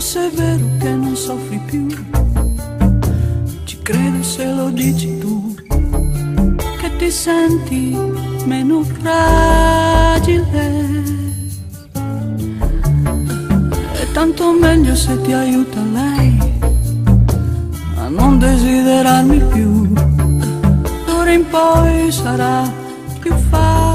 fosse vero che non soffri più, ci credo se lo dici tu, che ti senti meno fragile. È tanto meglio se ti aiuta lei a non desiderarmi più, d'ora in poi sarà più facile.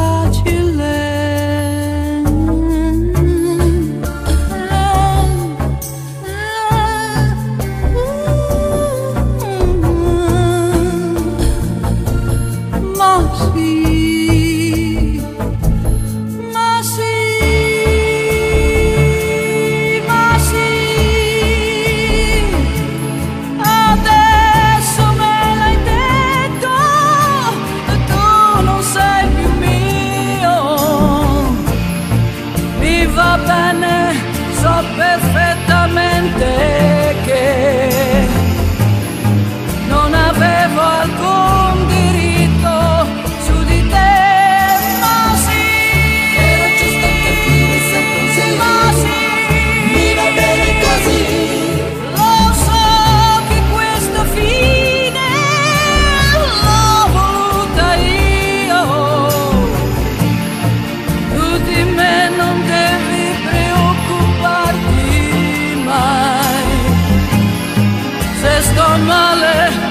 Se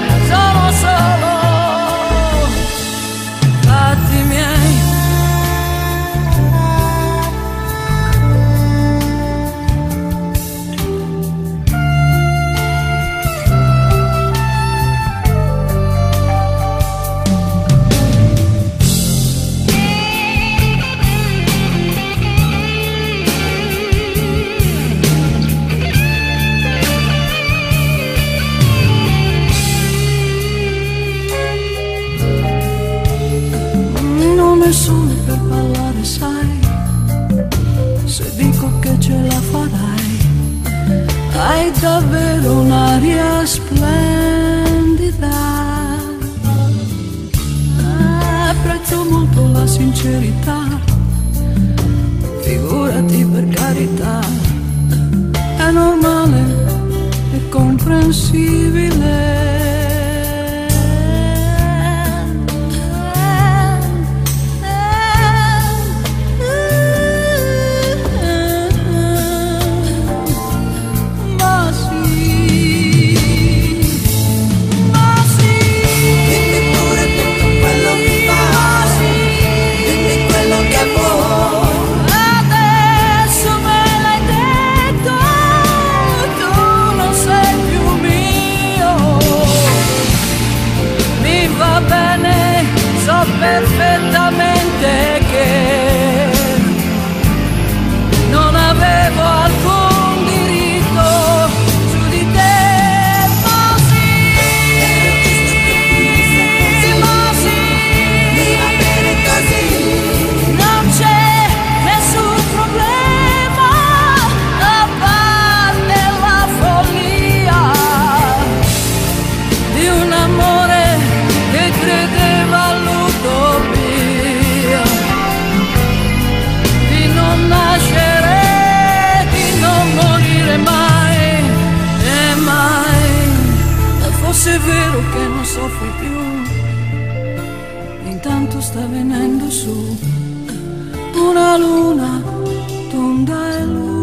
Solo per parlare, sai, se dico che ce la farai, hai davvero un'aria splendida. Apprezzo molto la sincerità, figurati per carità, è normale, è comprensibile. quello che non soffri più. Intanto sta venendo su una luna tonda e lui.